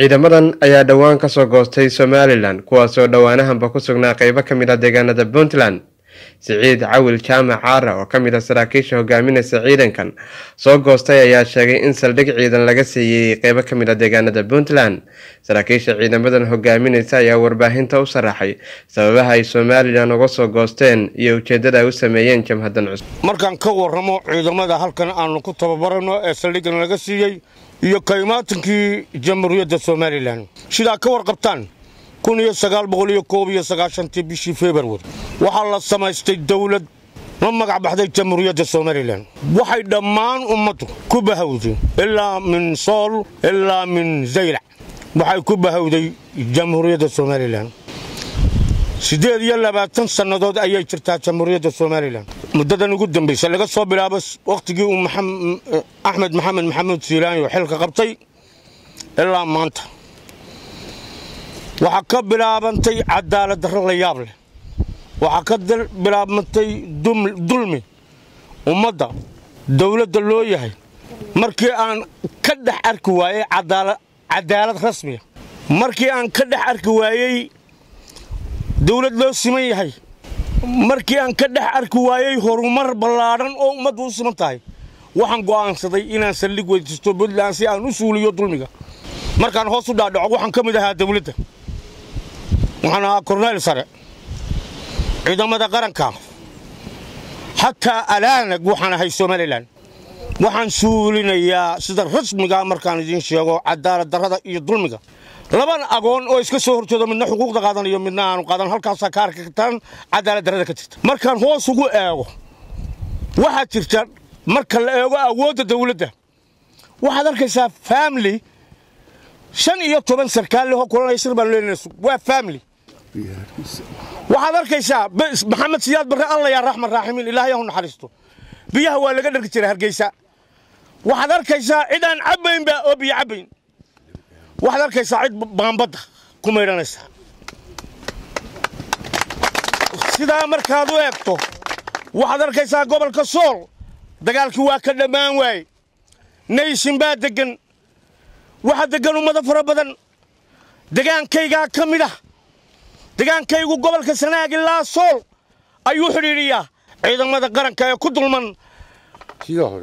Ciidamadan ayaa dhowaan ka soo goostay Somalilan kuwaasoo dhowaanahanba ku sugnaa qaybo ka mid ah deegaanada Puntland. Siciid Cawil Jaamac Caara oo ka mid ah saraakiisha hogaaminaysa ciidankan soo goostay ayaa sheegay in saldhig ciidan laga siiyey qaybo ka mid ah deegaanada Puntland. Saraakiisha ciidamadan hogaaminaysa ayaa warbaahinta u sharaxay sababaha ay Somalilan uga soo goosteen iyo ujeedada ay u sameeyeen jamhadan cusub. markaan ka warramo ciidamada halkan aanu ku tababarano ee saldhiggan laga siiyey iyo kaymaatankii jamhuuriyadda somalilan. Sidaa ka warqabtaan bishii februari waxaa la samaystay dawlad la magac baxday jamhuuriyadda somalilan. Waxay dhammaan ummaddu ku bahawday ilaa min sool ilaa min zaylac. Waxay ku bahawday jamhuuriyadda somalilan. Siddeed iyo labaatan sannadood ayay jirtaa jamhuuriyadda somalilan muddadan ugu dambaysa laga soo bilaabo wakhtigii uu axmed maxamed maxamuud siilaanyo xilka qabtay ilaa maanta. Waxaa ka bilaabantay cadaalad darro la yaab leh. Waxaa ka bilaabantay dulmi ummadda dawladda loo yahay. Markii aan ka dhex arki waayey cadaalad rasmiya markii aan ka dhex arki waayey dawlad loo siman yahay markii aan ka dhex arki waayey horumar ballaadhan oo ummaddu u siman tahay waxaan go'aansaday inaan saldhig weydiisto puntland si aan u suuliyo dulmiga. Markaan hoos u dhaadhaco waxaan ka mid ahaa dawladda waxaan ahaa korneyl sare ciidamada qaranka xataa alaanag waxaan ahay somalilan. Waxaan suulinayaa sida rasmigaa markaan idiin sheego cadaalad darrada iyo dulmiga laban agoon oo iska soo horjeedo midna xuquuqda qaadanayo midna aanu qaadan halkaasaa ka arki kartaan cadaalad darrada ka jirta. Markaan hoos ugu eego waxaa jirta marka la eego awoodda dawladda waxaad arkaysaa family shan iyo toban sarkaal leho kulanaya shir baan leenayna waa family. Waxaad arkaysaa maxamed siyaad barre alla yaa raxman raaximiin ilaahay ahu naxariisto. Biyaha waa laga dharki jiray hargeysa. Waxaad arkaysaa cid aan cabbaynba oo biyo cabbayn waxaad arkaysaa cid baambadda ku maydhanaysa sidaa markaad u eegto waxaad arkaysaa gobolka sool. Dagaalkii waa ka dhammaan waaye nayshin baa deggan. Waxaa deggan ummado fara badan. Degaankaygaa ka mid ah degaankaygu gobolka sanaag ilaa sool ayuu xidhiidhiyaa ciidamada qaranka ee ku dulman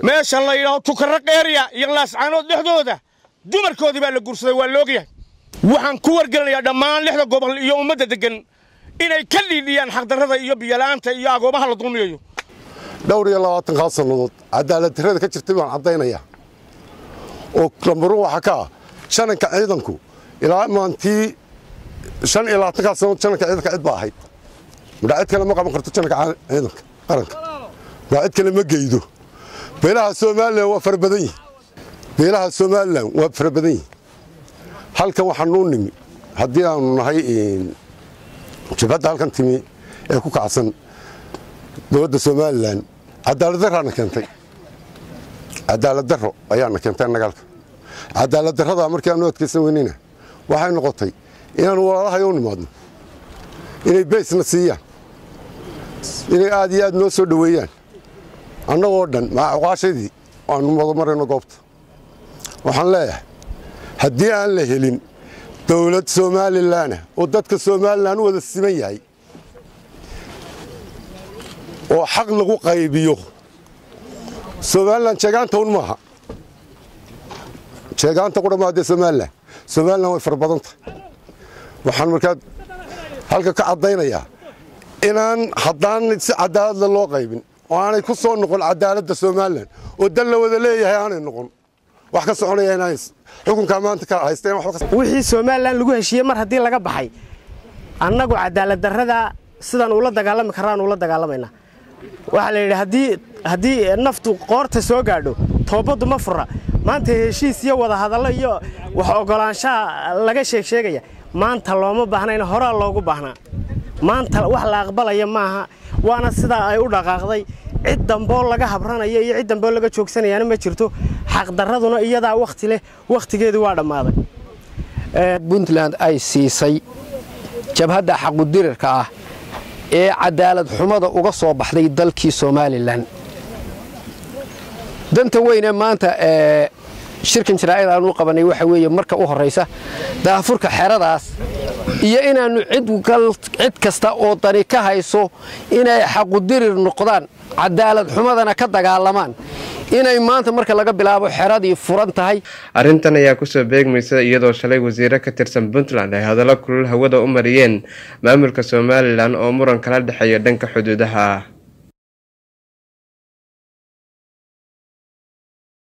meesha la yidhaaho tukarraq eeriya iyo laascaanood dhexdooda dumarkoodii baa la guursaday waa la ogyahay waxaan ku wargelinayaa dhammaan lixda gobol iyo ummadda deggan inay ka dhiidhiyaan xaqdarrada iyo biyola'aanta iyo agoomaha la dulmiyayo. Dhowr iyo labaatankaa sannadood cadaalad darrada ka jirtay baan caddaynayaa oo lambarun waxaa ka ah shananka ciidanku ilaa maantii shan iyo labaatankaa sannadood shananka ciidanka cid baa ahayd. Midhaa cid kale ma qaban karto shananka ciidanka qaranka. Midhaa cid kale ma geydo. Beelaha somalilan waa fara badan beelaha somalilan waa fara badan yihiin halkan waxaanuu nimi. Haddii aanu nahay jabhadda halkan timi ee ku kacsan dowladda somalilan cadaalad darraana keentay. Cadaalad darro ayaana keentay nagaalka cadaalad darradaa markii aanu adkaysan weynayna waxay noqotay inaanu walaalahay u nimaadno. Inay baysna siiyaan. Inay aad iyo aad noo soo dhoweeyaan. Annagoo dhan macuqaashadii aanu wadamarayno goobta waxaan leeyahay haddii aan la helin dowlad somalilanah oo dadka somalilan u wada siman yahay oo xaq lagu qaybiyo somalilan jeegaanta un maaha. Jeegaanta qura maadee somalilan somalilan way fara badanta waxaan markaa halka ka caddaynayaa inaan haddaan si cadaaladla loo qaybin oo aanay ku soo noqon cadaaladda somalilan oo dal la wada leeyahay aanay noqon wax ka soconaya inaan xukunkaa maanta ka haysteen wixii somalilan lagu heshiiyey mar haddii laga baxay annagu cadaalad darrada sidaan uula dagaalami karaan uula dagaalamaynaa waxaa la yidhi haddii naftu qoorta soo gaadho toobaddu ma fura maanta heshiis iyo wadahadallo iyo wax oggolaanshaha laga sheeg sheegaya. Maanta looma baahnayna horaa loogu baahnaa. Maanta wax la aqbalaya maaha waana sidaa ay u dhaqaaqday. Cid damboo laga habranaya iyo cid damboo laga joogsanayaana ma jirto xaqdarraduna iyadaa wakhti leh wakhtigeedii waa dhammaaday. Puntland ay siisay jabhadda xaqudirirka ah ee cadaalad xumada uga soo baxday dalkii somalilan. Danta weyne maanta shirkan jaraa'id aanu qabanay waxa weeye marka u horraysa daafurka xeradaas iyo inaannu cid kasta oo dani ka hayso inay xaqudirir noqdaan cadaalad xumadana ka dagaalamaan inay maanta marka laga bilaabo xeradii furan tahay. Arrintan ayaa ku soo beegmaysa iyadoo shalay wasiiro ka tirsan puntland ay hadallo kulul hawada u mariyeen maamulka somalilan oo muran kala dhexeeya dhanka xuduudaha